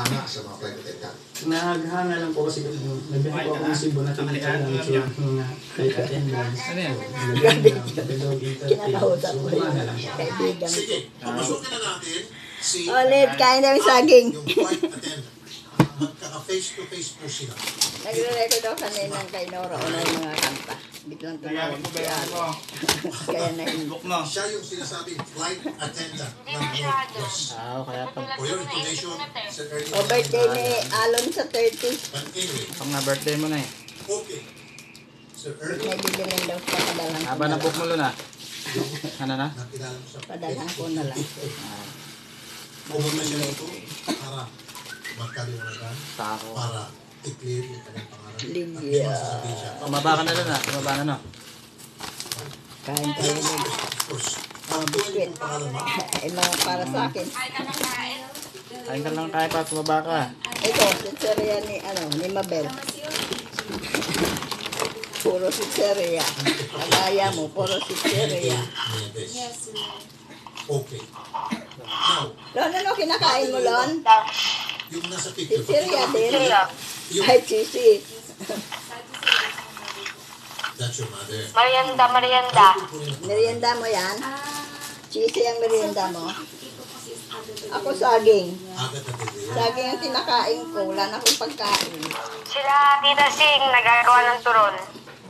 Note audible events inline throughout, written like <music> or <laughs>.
hanga sa mga flight attendant. Naghanga lang po kasi kung nagbigay po ako ng Cebu na tinitira lang so mga flight attendants. Ano yan? Kinakausap ko yung na lang po. kaibigan. Sige, papasukin na natin si Ulit, kain namin saging. Magkaka-face to face po sila. Nagre-record ako kanina kay Nora o ng mga kanta. Biglang tumawag si Ate. Kaya na mo. Siya yung sinasabing flight attendant ng Northwest. Ah, kaya pag, For your information, Sir Ernie. O birthday ni Alon sa 30. But anyway, pag na birthday mo na eh. okay. Sir Ernie, May bibilin daw sa padalang na na book lang. mo Luna. <laughs> Ano na? sa Padalang ko na lang. <laughs> Pumunta siya dito para magkaliwanagan, Tako. para i-clear yung kanyang pangalan. At di magsasabihin siya. Tumaba ka na Luna. Tumaba na no. Kain tayo ulit. Of course. Ang buhay pangalan mo. Eh, mga para sa akin. Kain ka lang kaya pa. Tumaba ka. Ito, sitseria ni, ano, ni Mabel. <laughs> Puro sitseria. Kagaya mo, puro sitseria. Yes, Okay. Now, Lon, ano kinakain mo, Lon? Yung nasa picture. Sitseria din. Yung, Ay, <laughs> chisi. that's your mother. Marianda, Marianda. Merienda mo yan? Chisi ang merienda mo? Ako saging. Saging ang kinakain ko. Wala na akong pagkain. Sila Tita Sing, nagagawa ng turon.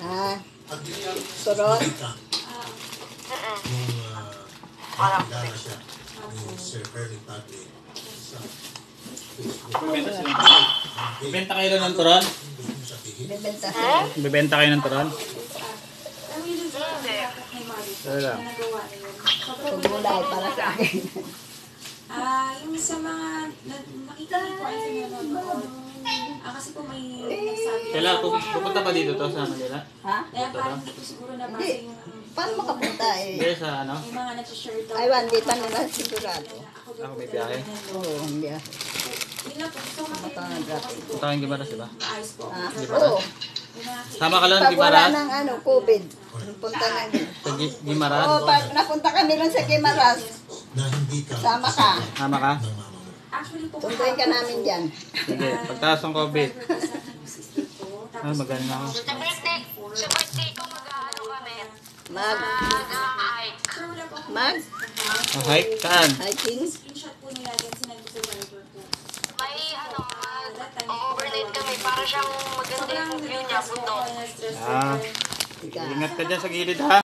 Dinyan, Turon? ka, nung uh, nakilala siya ni Sir Ernie Tagle sa. Bibenta kayo ng turon? Gusto mo sabihin? Bibenta siya. Bibenta kayo ng turon? Hindi. Sure lang. Kung gulay para sa akin. Ah, yung sa mga na, nakikinig ko ay sa nanonood. Ah, kasi po may nagsabi. Kailan? Pup- Pupunta pa dito to sa Manila? Ha? Kaya parang hindi ko siguro nabasa Hindi. yung um, Paano makapunta Hindi eh? sa ano? yung mga nag-share daw. Aywan, di pa nila sigurado. Ako may biyahe. Oo, hindi ah. Yun lang po. Gusto ko makinig Matanga po grabe. kasi po. Punta kayong Gimaras, diba? Ha? Di ba? Oo. Yung mga Sama ka lang, Pag wala Gimaras? ng ano, COVID, punta na. Sa Gi- Gimaras? Oo, pag napunta kami lang sa hindi ka sama ka. Sama ka? Actually po. Sunduin ka namin dyan. Sige. Pagtaas ng COVID. Ah, na ako. Sa birthday, sa birthday ko mag-ano kami. Mag, Mag-hike. Po mag, Oh, hike? Saan? hiking. screenshot po nila dyan sinend ko sa po. May ano, mag-overnight kami para siyang maganda yung view niya, Sobrang bundok. Ah. Ingat ka dyan sa gilid ha.